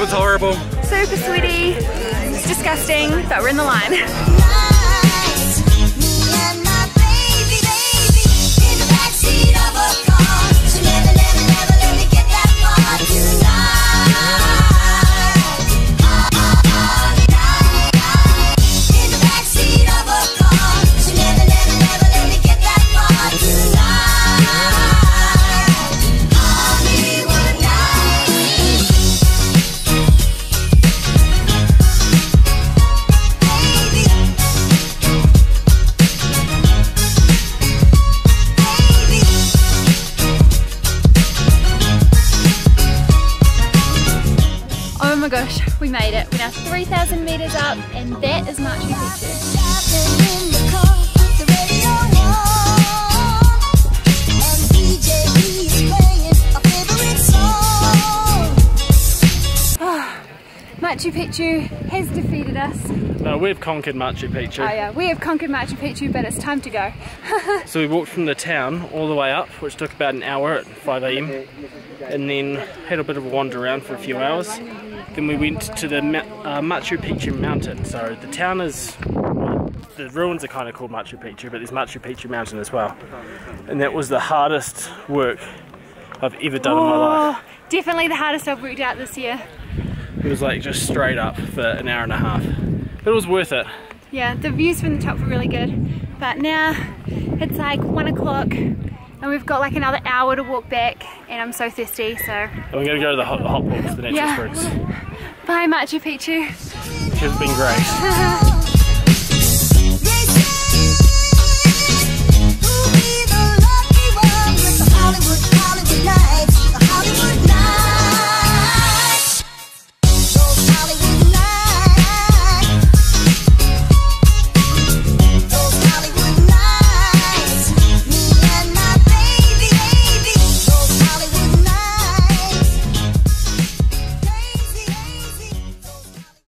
It was horrible. Super sweetie. It's disgusting, but we're in the line. gosh, we made it. We're now 3,000 meters up and that is Machu Picchu. Machu Picchu has defeated us. No, we've conquered Machu Picchu. Oh yeah, we have conquered Machu Picchu, but it's time to go. So we walked from the town all the way up, which took about an hour at 5am, and then had a bit of a wander around for a few hours. Then we went to the uh, Machu Picchu mountain. So the town is, the ruins are kind of called Machu Picchu, but there's Machu Picchu mountain as well. And that was the hardest work I've ever done in my life. Oh, definitely the hardest I've worked out this year. It was like just straight up for an hour and a half. But it was worth it. Yeah, the views from the top were really good. But now it's like one o'clock and we've got like another hour to walk back and I'm so thirsty, so And we're gonna go to the hot, hot box, the natural Yeah. springs. bye Machu Picchu. It's been great.